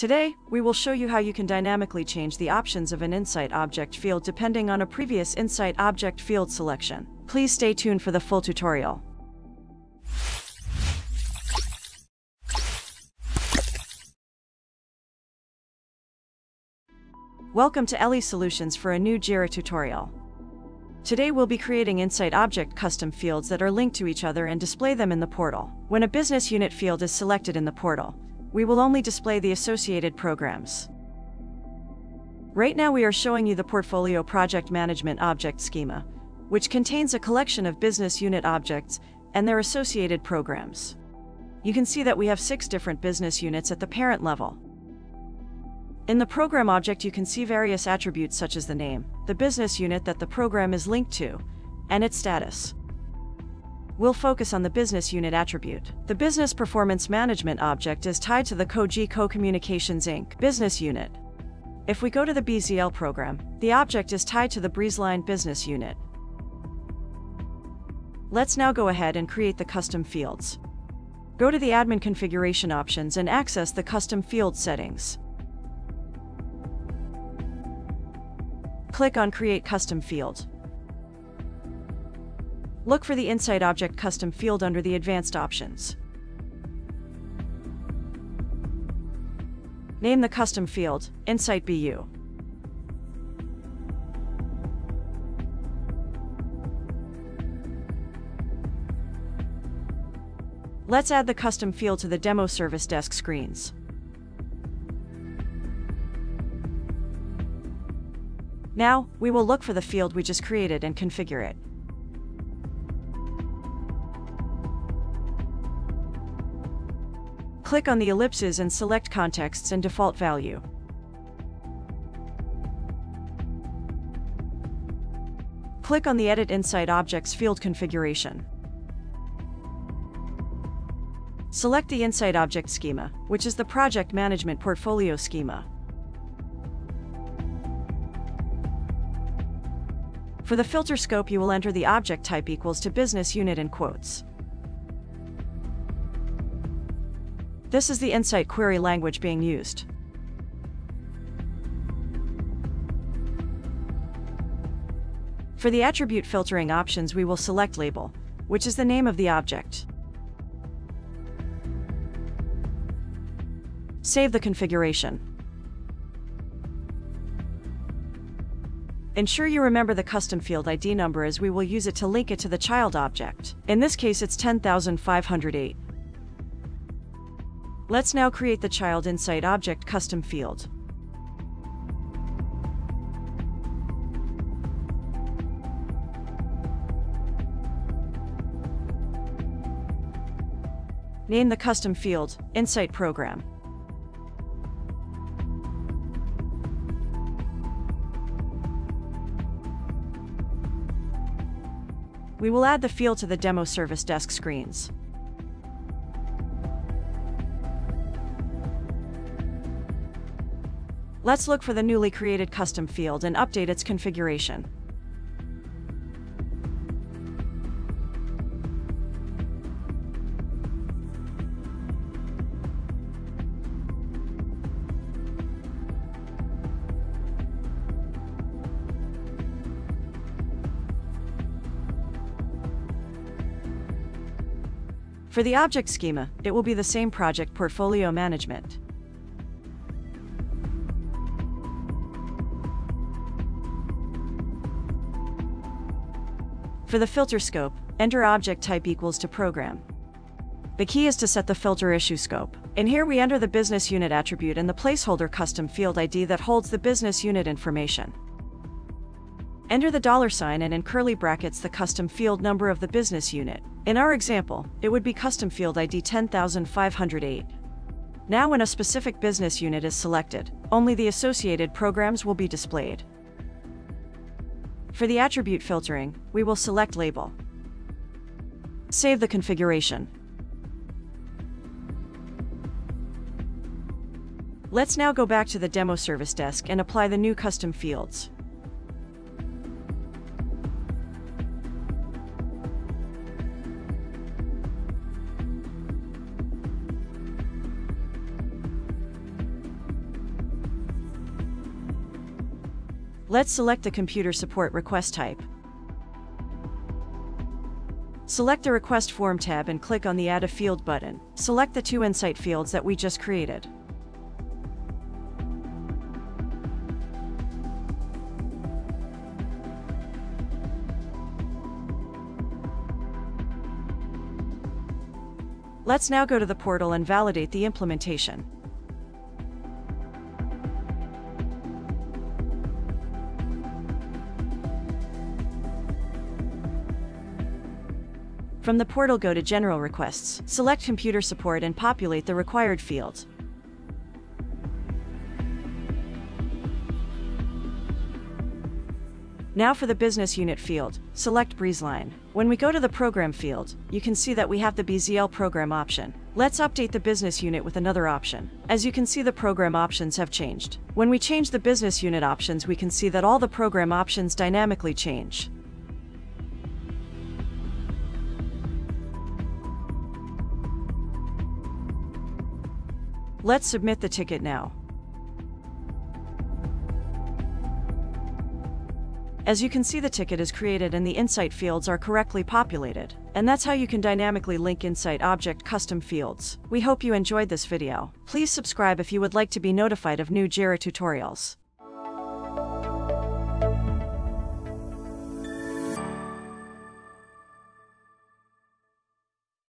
Today, we will show you how you can dynamically change the options of an Insight object field depending on a previous Insight object field selection. Please stay tuned for the full tutorial. Welcome to Eli Solutions for a new Jira tutorial. Today we'll be creating Insight Object custom fields that are linked to each other and display them in the portal. When a business unit field is selected in the portal, we will only display the associated programs. Right now we are showing you the Portfolio Project Management Object Schema, which contains a collection of business unit objects and their associated programs. You can see that we have six different business units at the parent level. In the program object you can see various attributes such as the name, the business unit that the program is linked to, and its status. We'll focus on the business unit attribute. The Business Performance Management object is tied to the Cogeco Communications Inc. business unit. If we go to the BZL program, the object is tied to the Breezeline business unit. Let's now go ahead and create the custom fields. Go to the admin configuration options and access the custom field settings. Click on Create Custom Field. Look for the Insight Object Custom Field under the Advanced options. Name the custom field, Insight BU. Let's add the custom field to the demo service desk screens. Now, we will look for the field we just created and configure it. Click on the ellipses and select Contexts and Default Value. Click on the Edit Insight Objects field configuration. Select the Insight Object Schema, which is the Project Management Portfolio Schema. For the filter scope you will enter the object type equals to business unit in quotes. This is the Insight query language being used. For the attribute filtering options we will select label, which is the name of the object. Save the configuration. Ensure you remember the custom field ID number as we will use it to link it to the child object. In this case it's 10508. Let's now create the child insight object custom field. Name the custom field, Insight Program. We will add the field to the demo service desk screens. Let's look for the newly created custom field and update its configuration. For the object schema, it will be the same project portfolio management. For the filter scope, enter object type equals to program. The key is to set the filter issue scope. In here we enter the business unit attribute and the placeholder custom field ID that holds the business unit information. Enter the dollar sign and in curly brackets the custom field number of the business unit. In our example, it would be custom field ID 10508. Now when a specific business unit is selected, only the associated programs will be displayed. For the attribute filtering, we will select Label. Save the configuration. Let's now go back to the demo service desk and apply the new custom fields. Let's select the computer support request type. Select the Request Form tab and click on the Add a Field button. Select the two Insight fields that we just created. Let's now go to the portal and validate the implementation. From the portal go to General Requests, select Computer Support and populate the required fields. Now for the Business Unit field, select BreezeLine. When we go to the Program field, you can see that we have the BZL program option. Let's update the business unit with another option. As you can see the program options have changed. When we change the business unit options we can see that all the program options dynamically change. Let's submit the ticket now. As you can see the ticket is created and the Insight fields are correctly populated. And that's how you can dynamically link Insight Object custom fields. We hope you enjoyed this video. Please subscribe if you would like to be notified of new Jira tutorials.